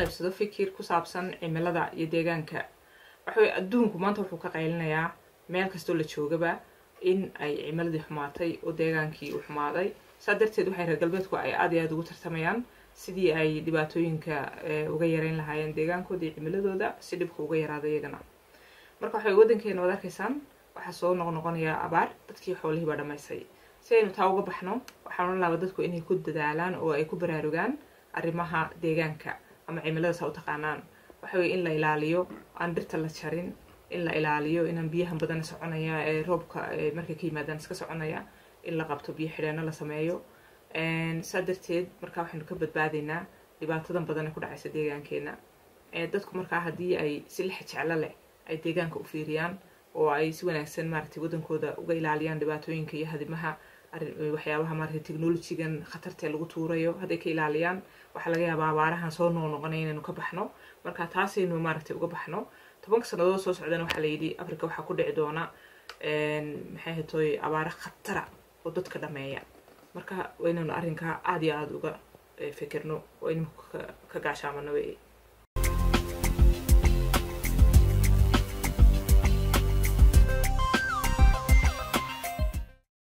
qaybsado fikir ku saabsan cimilada iyo deegaanka. Waxawey adduunku maanta wuxuu ka qaylinayaa meel kastoo la joogaba in ay cimiladii xumaatay oo deegaankii u xumaaday. Saa darteed waxay reer galbeedku ay aada iyo aada ugu tartamayaan sidii ay dhibaatooyinka uga yareyn lahaayeen deegaankooda iyo cimiladooda si dhibka uga yaraada iyagana. Marka waxay waddankeena wad arkaysaan waxaa soo noqnoqonayaa abaar dadkii xoolihii baa dhamaysay. Si aynu taa uga baxno waxaan ohan laaba dadku inay ku dadaalaan oo ay ku baraarugaan arrimaha deegaanka ama cimiladaas u taqaanaan. Waxa weye in la ilaaliyo aan dhirta la jarin in la ilaaliyo inaan biyahan badan soconaya ee roobka markay ka yimaadaan iska soconaya in la qabto biyo xidheeno la sameeyo. Saa darteed markaa waxaynu ka badbaadaynaa dhibaatadan badan ee ku dhacaysa deegaankeena dadku markaa haddii ay si lex jeclo leh ay deegaanka u fiiriyaan oo ay si wanaagsan maaragtay waddankooda uga ilaaliyaan dhibaatooyinka iyo hadimaha waxyaabaha maaragtay technologigan khatartee lagu tuurayo hadday ka ilaaliyaan waxaa laga yaabaa abaarahan soo noqnoqonay inaynu ka baxno. Marka taasaynu maaragtay uga baxno. Tobanka sannadood soo socdana waxaa layidhi africa waxaa ku dhici doona maxay hatoy abaaro khatara oo dadka dhameeya. Marka waynaynu arrinkaa aada iyo aada uga fikirno waynu ka gaashaamano wey